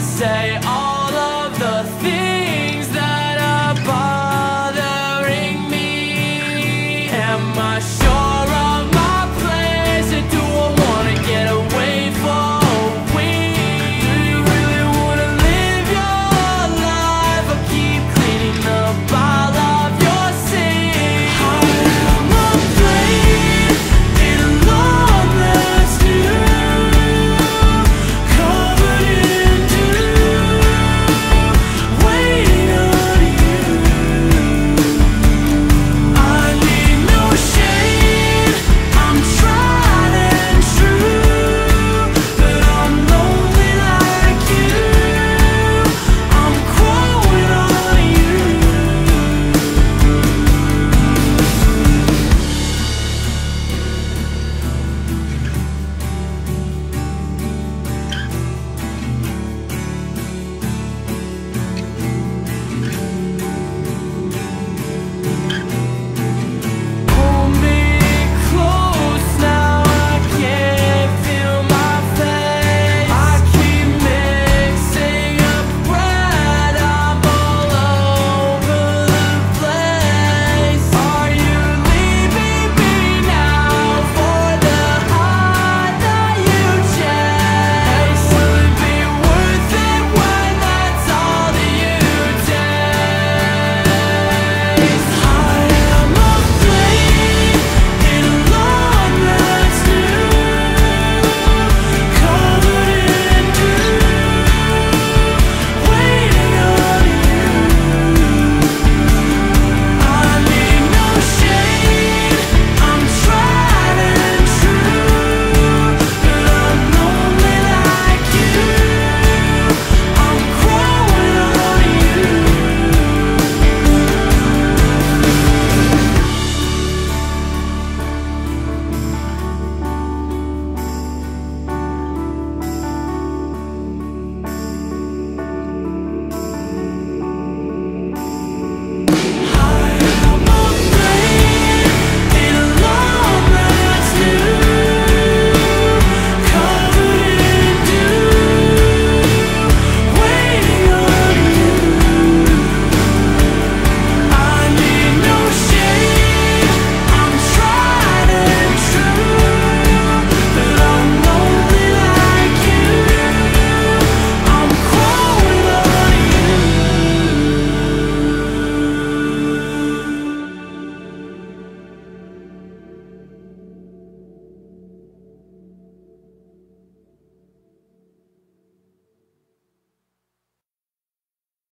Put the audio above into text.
say all